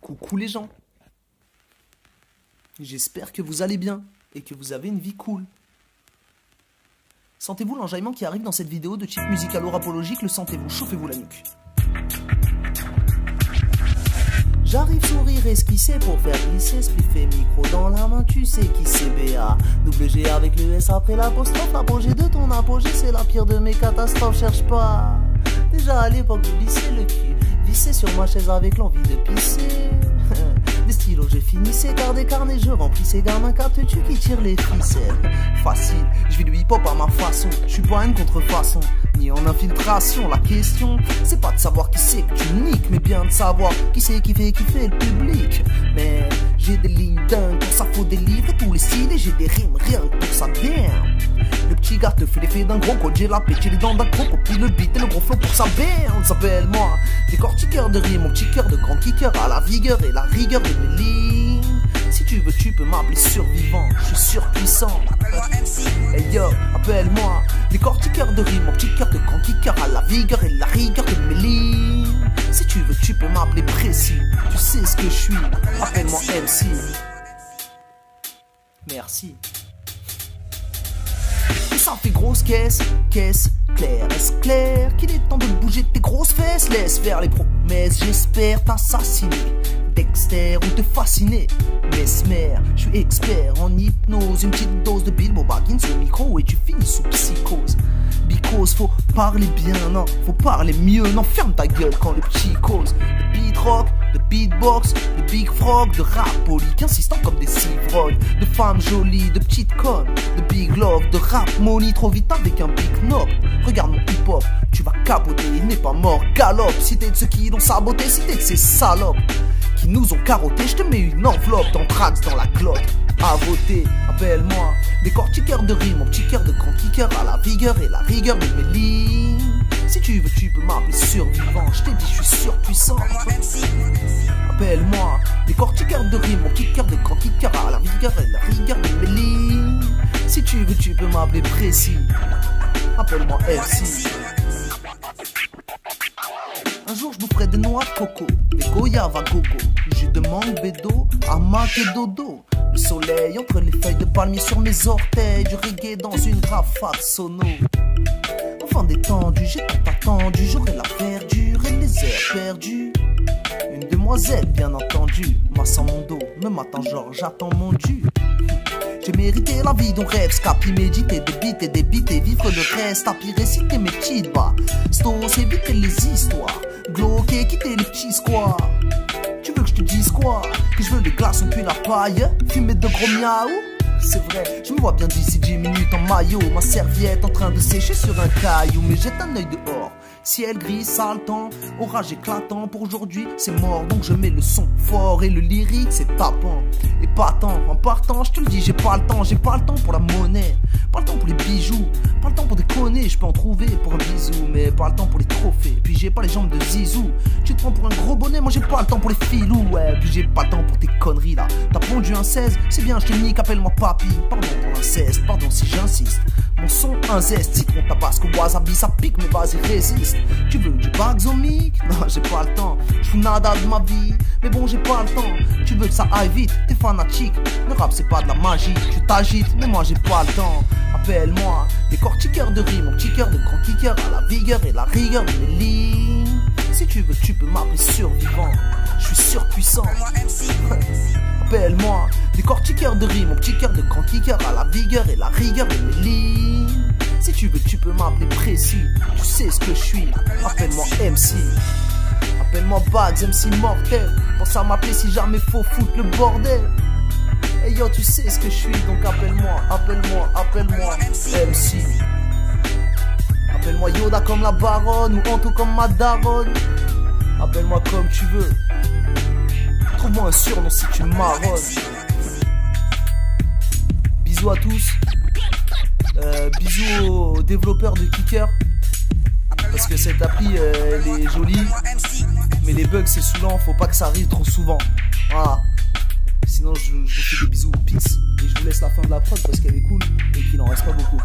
Coucou les gens. J'espère que vous allez bien et que vous avez une vie cool. Sentez-vous l'enjaillement qui arrive dans cette vidéo de type musicalo-rapologique Le sentez-vous Chauffez-vous la nuque. J'arrive sourire esquissé pour faire glisser spliff et micro dans la main, tu sais qui c'est BA. Double G avec le S après l'apostrophe, l'apogée de ton apogée, c'est la pire de mes catastrophes, cherche pas. Déjà à l'époque du lycée, le cul vissé sur ma chaise avec l'envie de pisser. Des stylos, j'ai fini ces car des carnets, je remplis ces gamins captes-tu qui tirent les ficelles. Facile, je vis du hip-hop à ma façon, je suis pas une contrefaçon, ni en infiltration. La question, c'est pas de savoir qui c'est que tu niques, mais bien de savoir qui c'est qui fait kiffer le public. Mais j'ai des lignes dingues, pour ça faut délivrer tous les styles et j'ai des rimes rien que pour ça, damn. Le petit gars te fait l'effet d'un gros code, j'ai la pêche, les dents d'un croco, puis le beat et le gros flow pour sa berne. S'appelle moi, décortiqueur de rimes, mon petit cœur de grand kicker à la vigueur et la rigueur de mes lignes. Si tu veux, tu peux m'appeler survivant, je suis surpuissant. Hey yo, appelle-moi, décortiqueur de rimes, mon petit cœur de grand kicker à la vigueur et la rigueur de mes lignes. Si tu veux, tu peux m'appeler précis, tu sais ce que je suis, appelle-moi MC. Merci. Ça fait grosse caisse, caisse claire. Est-ce clair qu'il est temps de bouger tes grosses fesses? Laisse faire les promesses, j'espère t'assassiner. Dexter ou te fasciner. Mesmer, je suis expert en hypnose. Une petite dose de Bilbo Baggins au micro et tu finis sous psychose. Faut parler bien, non, faut parler mieux. Non, ferme ta gueule quand le petit cause. De beat rock, de beatbox, de big frog, de rap polique, insistant comme des civrognes. De femmes jolies, de petites connes, de big love, de rap money, trop vite avec un big knob. Regarde mon hip hop, tu vas capoter, il n'est pas mort, galope. Si de ceux qui l'ont saboté, si de ces salopes qui nous ont carotté, je te mets une enveloppe d'anthrax dans la clotte. À voter, appelle-moi décortiqueur de rimes, mon petit cœur de grand kicker à la vigueur et la rigueur de mes lignes. Si tu veux, tu peux m'appeler survivant, je t'ai dit, je suis surpuissant. Appelle-moi décortiqueur de rimes, mon petit cœur de grand kicker à la vigueur et la rigueur de mes lignes. Si tu veux, tu peux m'appeler précis. Appelle-moi MC. Un jour, je boufferai des noix de coco, des goyaves à gogo, jus de mangue, bédo, hamac et dodo. Le soleil entre les feuilles de palmier sur mes orteils, du reggae dans une rafale sono. Enfant détendu, j'ai tant attendu, j'aurai la verdure et les airs perdus. Une demoiselle, bien entendu, sans mon dos, me m'attend genre j'attends mon dû. J'ai mérité la vie dont rêve, scapi, méditer, débiter, débiter, vivre le reste, tapis, réciter mes petites bas. Stos, éviter les histoires, glauquer, quitter les petits squats. Que je te dise quoi. Que je veux des glaçons puis la paille, fumer de gros miaou. C'est vrai, je me vois bien d'ici 10 minutes en maillot, ma serviette en train de sécher sur un caillou, mais jette un œil dehors. Ciel gris, sale temps, orage éclatant. Pour aujourd'hui, c'est mort, donc je mets le son fort et le lyrique c'est tapant. Et pas tant, en partant, je te le dis, j'ai pas le temps, j'ai pas le temps pour la monnaie, pas le temps pour les bijoux, je peux en trouver pour un bisou, mais pas le temps pour les trophées, puis j'ai pas les jambes de zizou. Tu te prends pour un gros bonnet, moi j'ai pas le temps pour les filous, ouais, puis j'ai pas le temps pour tes conneries là. T'as pondu un 16, c'est bien, je te nique, appelle-moi papy, pardon pour l'inceste, pardon si j'insiste. Mon son, un zeste, citron, tabasco, wasabi, ça pique, mais vas-y, résiste. Tu veux du baxomique Non, j'ai pas le temps. Je fous nada de ma vie, mais bon, j'ai pas le temps. Tu veux que ça aille vite, t'es fanatique. Le rap, c'est pas de la magie. Tu t'agites, mais moi, j'ai pas le temps. Appelle-moi décortiqueur de rimes, mon petit cœur de grand kicker à la vigueur et la rigueur de mes lignes. Si tu veux, tu peux m'appeler survivant. Je suis surpuissant. Appelle-moi décortiqueur de rimes, mon petit cœur de grand kicker à la vigueur et la rigueur de mes lignes. Si tu veux, tu peux m'appeler précis. Tu sais ce que je suis. Appelle-moi MC. Appelle-moi Bags, MC mortel. Pense à m'appeler si jamais faut foutre le bordel. Hey yo, tu sais ce que je suis, donc appelle-moi, appelle-moi, appelle-moi MC. Appelle-moi Yoda comme la baronne ou Anto comme ma daronne. Appelle-moi comme tu veux. Trouve-moi un surnom si tu m'arroses. Bisous à tous. Euh, bisous aux développeurs de Kicker. Parce que cette appli, euh, elle est jolie. Mais les bugs, c'est saoulant. Faut pas que ça arrive trop souvent. Sinon, je vous fais des bisous. Peace. Et je vous laisse la fin de la prod parce qu'elle est cool et qu'il en reste pas beaucoup.